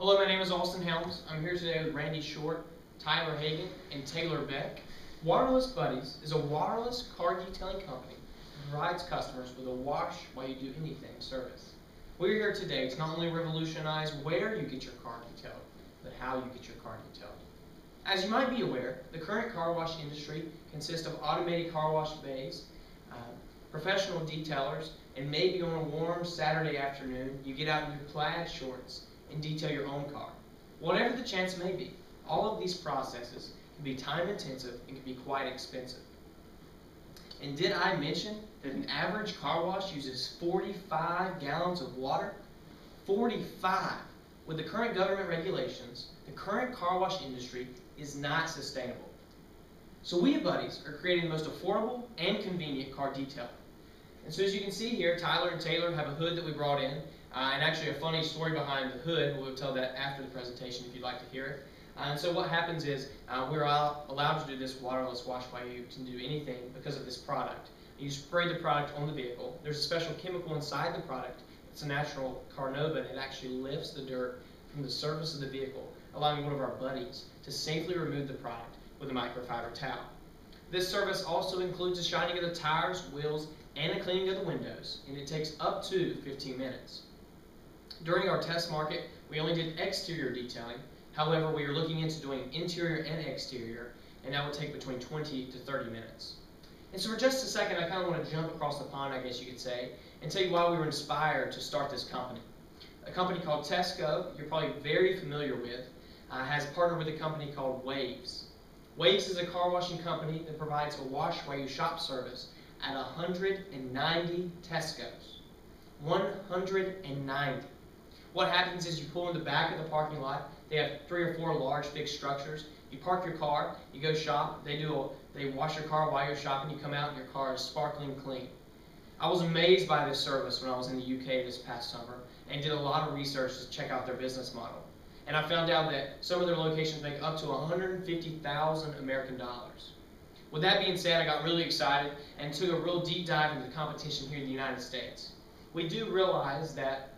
Hello, my name is Austin Helms. I'm here today with Randy Short, Tyler Hagan, and Taylor Beck. Waterless Buddies is a wireless car detailing company that provides customers with a wash while you do anything service. We're here today to not only revolutionize where you get your car detailed, but how you get your car detailed. As you might be aware, the current car wash industry consists of automated car wash bays, uh, professional detailers, and maybe on a warm Saturday afternoon, you get out in your plaid shorts and detail your own car. Whatever the chance may be, all of these processes can be time intensive and can be quite expensive. And did I mention that an average car wash uses 45 gallons of water? 45! With the current government regulations, the current car wash industry is not sustainable. So we at Buddies are creating the most affordable and convenient car detail. And so as you can see here, Tyler and Taylor have a hood that we brought in, uh, and actually a funny story behind the hood. We'll tell that after the presentation if you'd like to hear it. Uh, and so what happens is uh, we're allowed to do this waterless wash while you can do anything because of this product. You spray the product on the vehicle. There's a special chemical inside the product. It's a natural carnauba, and it actually lifts the dirt from the surface of the vehicle, allowing one of our buddies to safely remove the product with a microfiber towel. This service also includes the shining of the tires, wheels, and the cleaning of the windows, and it takes up to 15 minutes. During our test market, we only did exterior detailing. However, we are looking into doing interior and exterior, and that will take between 20 to 30 minutes. And so for just a second, I kind of want to jump across the pond, I guess you could say, and tell you why we were inspired to start this company. A company called Tesco, you're probably very familiar with, uh, has partnered with a company called Waves. Waves is a car washing company that provides a wash while you shop service at 190 Tesco's. 190. What happens is you pull in the back of the parking lot. They have three or four large fixed structures. You park your car, you go shop. They do a, they wash your car while you're shopping. You come out and your car is sparkling clean. I was amazed by this service when I was in the UK this past summer and did a lot of research to check out their business model. And I found out that some of their locations make up to 150,000 American dollars. With that being said, I got really excited and took a real deep dive into the competition here in the United States. We do realize that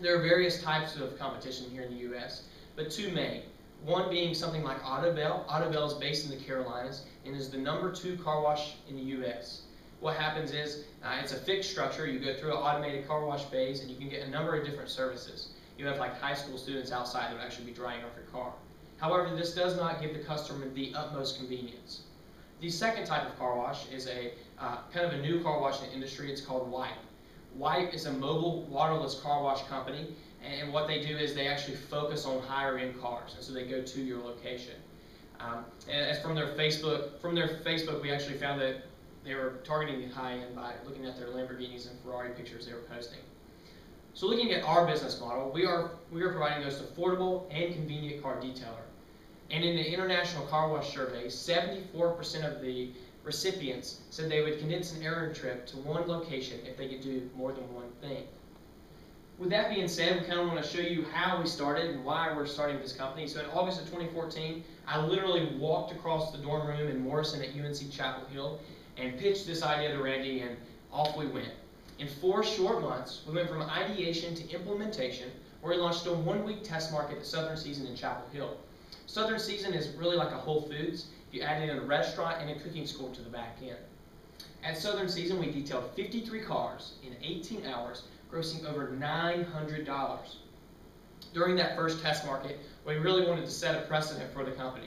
there are various types of competition here in the U.S., but two main. One being something like Autobell. Autobell is based in the Carolinas and is the number two car wash in the U.S. What happens is uh, it's a fixed structure. You go through an automated car wash bays and you can get a number of different services. You have like high school students outside that would actually be drying off your car. However, this does not give the customer the utmost convenience. The second type of car wash is a uh, kind of a new car wash in the industry. It's called Wipe. Wipe is a mobile waterless car wash company, and what they do is they actually focus on higher end cars, and so they go to your location. Um, and from their Facebook, from their Facebook, we actually found that they were targeting the high end by looking at their Lamborghinis and Ferrari pictures they were posting. So looking at our business model, we are we are providing the most affordable and convenient car detailer. And in the International Car Wash Survey, 74% of the recipients said they would condense an errand trip to one location if they could do more than one thing. With that being said, we kind of want to show you how we started and why we're starting this company. So in August of 2014, I literally walked across the dorm room in Morrison at UNC Chapel Hill and pitched this idea to Randy, and off we went. In four short months, we went from ideation to implementation, where we launched a one-week test market at Southern Season in Chapel Hill. Southern Season is really like a Whole Foods. You add in a restaurant and a cooking school to the back end. At Southern Season, we detailed 53 cars in 18 hours, grossing over $900. During that first test market, we really wanted to set a precedent for the company.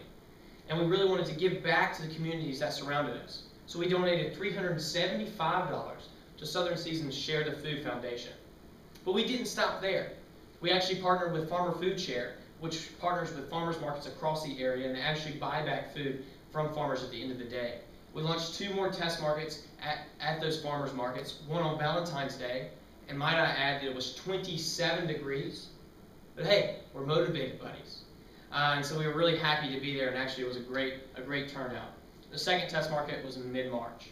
And we really wanted to give back to the communities that surrounded us. So we donated $375 to Southern Season's Share the Food Foundation. But we didn't stop there. We actually partnered with Farmer Food Share which partners with farmers markets across the area and actually buy back food from farmers at the end of the day. We launched two more test markets at, at those farmers markets, one on Valentine's Day, and might I add that it was 27 degrees. But hey, we're motivated buddies. Uh, and so we were really happy to be there, and actually it was a great, a great turnout. The second test market was in mid-March.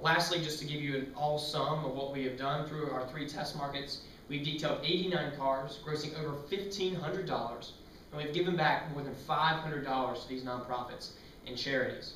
Lastly, just to give you an all sum of what we have done through our three test markets, We've detailed 89 cars, grossing over $1,500, and we've given back more than $500 to these nonprofits and charities.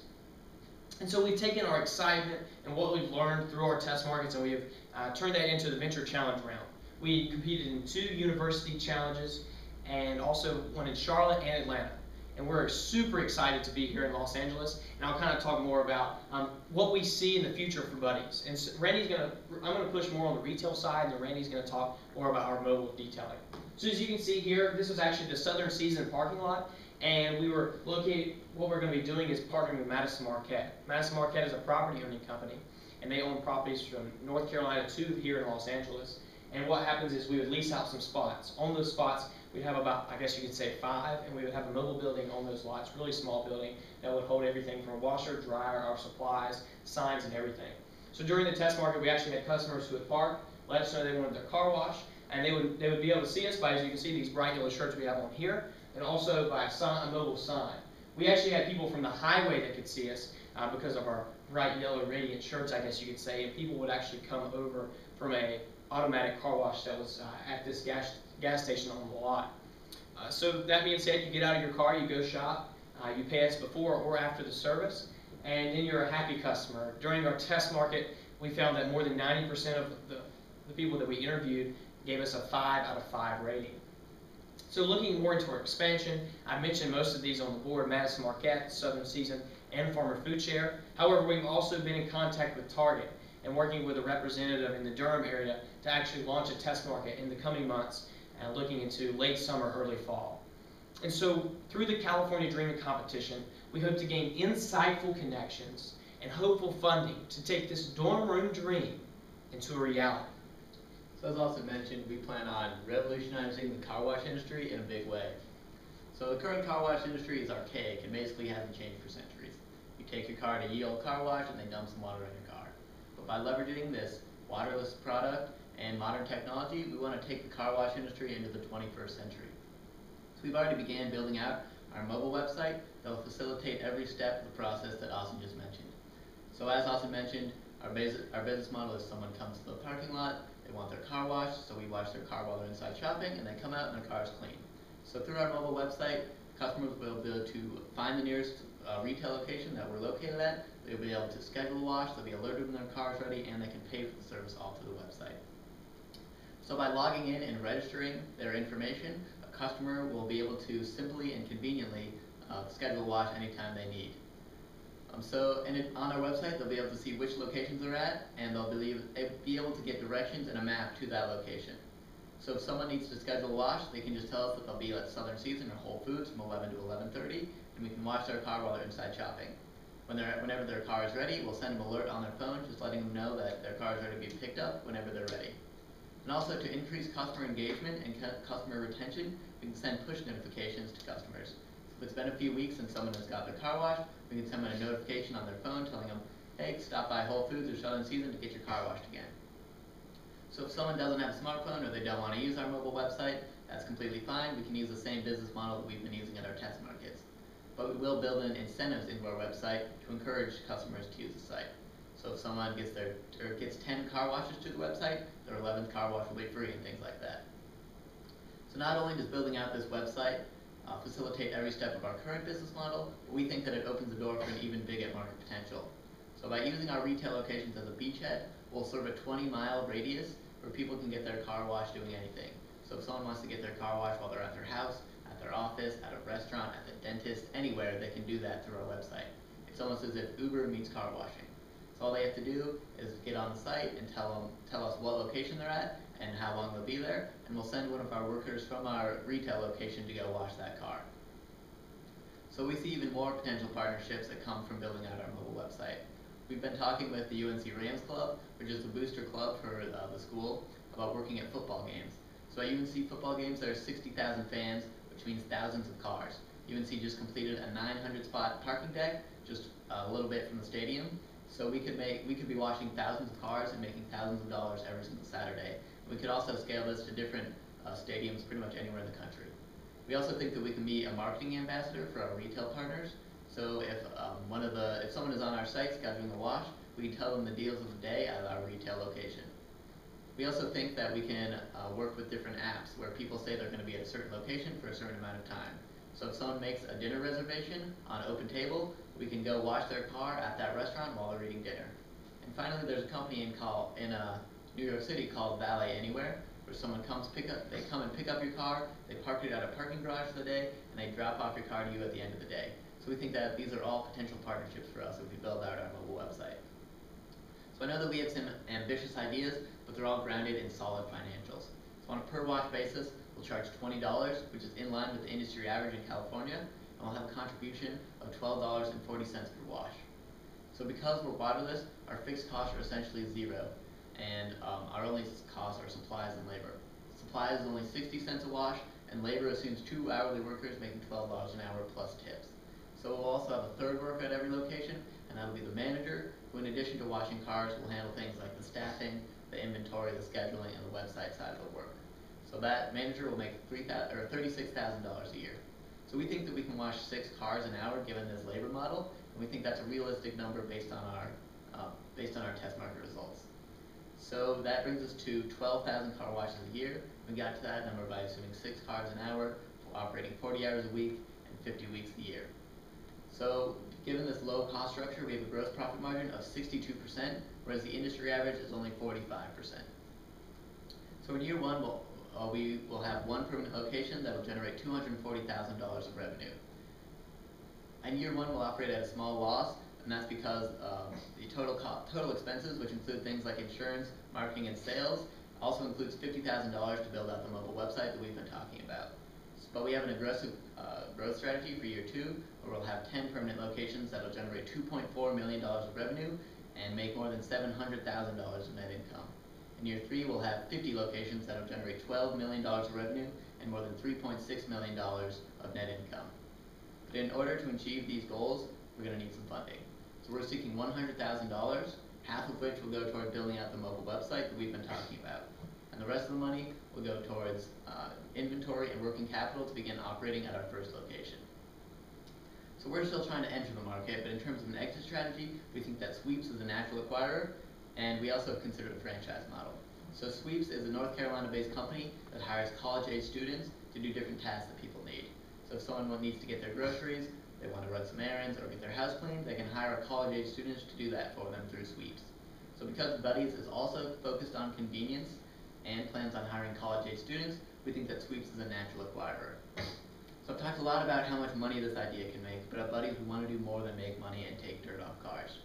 And so we've taken our excitement and what we've learned through our test markets and we have uh, turned that into the Venture Challenge round. We competed in two university challenges and also one in Charlotte and Atlanta. And we're super excited to be here in Los Angeles, and I'll kind of talk more about um, what we see in the future for Buddies. And so Randy's gonna, I'm gonna push more on the retail side, and then Randy's gonna talk more about our mobile detailing. So as you can see here, this is actually the Southern Season parking lot, and we were located, what we're gonna be doing is partnering with Madison Marquette. Madison Marquette is a property owning company, and they own properties from North Carolina to here in Los Angeles. And what happens is we would lease out some spots. On those spots, we'd have about, I guess you could say five, and we would have a mobile building on those lots, really small building, that would hold everything from washer, dryer, our supplies, signs, and everything. So during the test market, we actually had customers who would park, let us know they wanted their car washed, and they would, they would be able to see us by, as you can see, these bright yellow shirts we have on here, and also by a sign, a mobile sign. We actually had people from the highway that could see us, uh, because of our bright yellow radiant shirts, I guess you could say, and people would actually come over from a automatic car wash that was uh, at this gas, gas station on the lot. Uh, so that being said, you get out of your car, you go shop, uh, you pay us before or after the service, and then you're a happy customer. During our test market, we found that more than 90% of the, the people that we interviewed gave us a 5 out of 5 rating. So looking more into our expansion, I mentioned most of these on the board, Madison Marquette, Southern Season, and Farmer Food Share. However, we've also been in contact with Target and working with a representative in the Durham area to actually launch a test market in the coming months and looking into late summer, early fall. And so through the California Dreaming Competition, we hope to gain insightful connections and hopeful funding to take this dorm room dream into a reality. So as also mentioned, we plan on revolutionizing the car wash industry in a big way. So the current car wash industry is archaic and basically hasn't changed for centuries. You take your car to ye old car wash and they dump some water in your car. But by leveraging this waterless product and modern technology, we want to take the car wash industry into the 21st century. So we've already began building out our mobile website that will facilitate every step of the process that Austin just mentioned. So as Austin mentioned, our, basic, our business model is someone comes to the parking lot, they want their car washed, so we wash their car while they're inside shopping, and they come out and their car is clean. So through our mobile website, customers will be able to find the nearest uh, retail location that we're located at, they'll be able to schedule a wash, they'll be alerted when their car is ready, and they can pay for the service all through the website. So by logging in and registering their information, a customer will be able to simply and conveniently uh, schedule a wash anytime they need. Um, so it, on our website, they'll be able to see which locations they're at, and they'll be, be able to get directions and a map to that location. So if someone needs to schedule a wash, they can just tell us that they'll be at Southern Season or Whole Foods from 11 to 11.30, and we can wash their car while they're inside shopping. When they're, whenever their car is ready, we'll send them an alert on their phone, just letting them know that their car is ready to be picked up whenever they're ready. And also to increase customer engagement and customer retention, we can send push notifications to customers. If it's been a few weeks and someone has got their car washed, we can send them a notification on their phone telling them, hey, stop by Whole Foods or Southern Season to get your car washed again. So if someone doesn't have a smartphone or they don't want to use our mobile website, that's completely fine. We can use the same business model that we've been using at our test markets. But we will build in incentives into our website to encourage customers to use the site. So if someone gets their or gets 10 car washes to the website, their 11th car wash will be free and things like that. So not only does building out this website uh, facilitate every step of our current business model, we think that it opens the door for an even bigger market potential. So by using our retail locations as a beachhead, we'll serve a 20 mile radius where people can get their car washed doing anything. So if someone wants to get their car washed while they're at their house, at their office, at a restaurant, at the dentist, anywhere, they can do that through our website. It's almost as if Uber meets car washing. So all they have to do is get on the site and tell them, tell us what location they're at and how long they'll be there, and we'll send one of our workers from our retail location to go wash that car. So we see even more potential partnerships that come from building out our mobile website. We've been talking with the UNC Rams Club, which is the booster club for uh, the school, about working at football games. So at UNC football games, there are 60,000 fans, which means thousands of cars. UNC just completed a 900 spot parking deck, just a little bit from the stadium. So we could make, we could be washing thousands of cars and making thousands of dollars every single Saturday. We could also scale this to different uh, stadiums pretty much anywhere in the country. We also think that we can be a marketing ambassador for our retail partners. So if um, one of the, if someone is on our site scheduling a wash, we can tell them the deals of the day at our retail location. We also think that we can uh, work with different apps where people say they're going to be at a certain location for a certain amount of time. So if someone makes a dinner reservation on OpenTable, we can go wash their car at that restaurant while they're eating dinner. And finally, there's a company in, call, in uh, New York City called Valet Anywhere. where someone comes pick up, they come and pick up your car, they park it at a parking garage for the day, and they drop off your car to you at the end of the day. So we think that these are all potential partnerships for us if we build out our mobile website. So I know that we have some ambitious ideas, but they're all grounded in solid financials. So on a per wash basis, we'll charge twenty dollars, which is in line with the industry average in California, and we'll have a contribution of twelve dollars and forty cents per wash. So because we're waterless, our fixed costs are essentially zero, and um, our only costs are supplies and labor. Supplies is only sixty cents a wash, and labor assumes two hourly workers making twelve dollars an hour plus tips. So we'll also have a third worker at every location, and that'll be the manager, who in addition to washing cars, will handle things like the staffing, the inventory, the scheduling, and the website side of the work. So that manager will make three or thirty-six thousand dollars a year. So we think that we can wash six cars an hour given this labor model, and we think that's a realistic number based on our, uh, based on our test market results. So that brings us to twelve thousand car washes a year. We got to that number by assuming six cars an hour, operating forty hours a week and fifty weeks a year. So, given this low cost structure, we have a gross profit margin of sixty-two percent, whereas the industry average is only forty-five percent. So in year one, we'll, uh, we will have one permanent location that will generate two hundred and forty thousand dollars of revenue. In year one, we'll operate at a small loss, and that's because, um, the total total expenses, which include things like insurance, marketing, and sales, also includes fifty thousand dollars to build out the mobile website that we've been talking about. But we have an aggressive, uh, growth strategy for year two, where we'll have ten permanent locations that'll generate two point four million dollars of revenue and make more than seven hundred thousand dollars of net income. In year three, we'll have fifty locations that'll generate twelve million dollars of revenue and more than three point six million dollars of net income. But in order to achieve these goals, we're gonna need some funding. So we're seeking one hundred thousand dollars, half of which will go toward building out the mobile website that we've been talking about. And the rest of the money will go towards, uh, inventory and working capital to begin operating at our first location. So we're still trying to enter the market, but in terms of an exit strategy, we think that Sweeps is a natural acquirer, and we also have considered a franchise model. So Sweeps is a North Carolina-based company that hires college-age students to do different tasks that people need. So if someone needs to get their groceries, they wanna run some errands, or get their house cleaned, they can hire a college-age student to do that for them through Sweeps. So because Buddies is also focused on convenience and plans on hiring college-age students, we think that Sweeps is a natural acquirer. So I've talked a lot about how much money this idea can make, but at Buddies, we wanna do more than make money and take dirt off cars.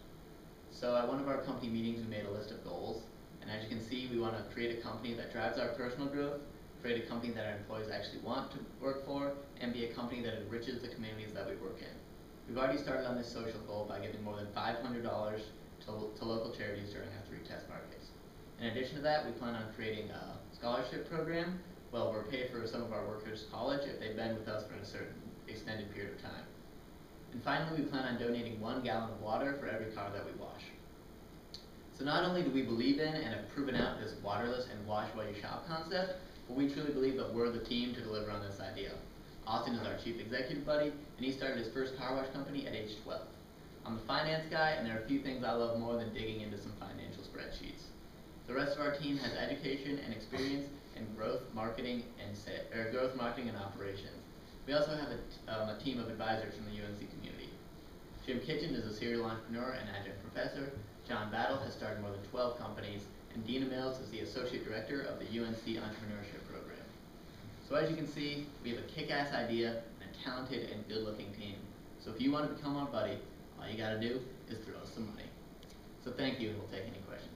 So at one of our company meetings, we made a list of goals, and as you can see, we wanna create a company that drives our personal growth, create a company that our employees actually want to work for, and be a company that enriches the communities that we work in. We've already started on this social goal by giving more than five hundred dollars to, to local charities during our three test markets. In addition to that, we plan on creating a scholarship program, well, we're paid for some of our workers' college if they've been with us for a certain extended period of time. And finally, we plan on donating one gallon of water for every car that we wash. So not only do we believe in and have proven out this waterless and wash while you shop concept, but we truly believe that we're the team to deliver on this idea. Austin is our chief executive buddy, and he started his first car wash company at age twelve. I'm a finance guy, and there are a few things I love more than digging into some financial spreadsheets. The rest of our team has education and experience in growth, marketing, and sa- or growth, marketing, and operations. We also have a, um, a team of advisors from the UNC community. Jim Kitchen is a serial entrepreneur and adjunct professor. John Battle has started more than 12 companies, and Dina Mills is the associate director of the UNC Entrepreneurship Program. So as you can see, we have a kick-ass idea and a talented and good-looking team. So if you want to become our buddy, all you gotta do is throw us some money. So thank you, and we'll take any questions.